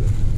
it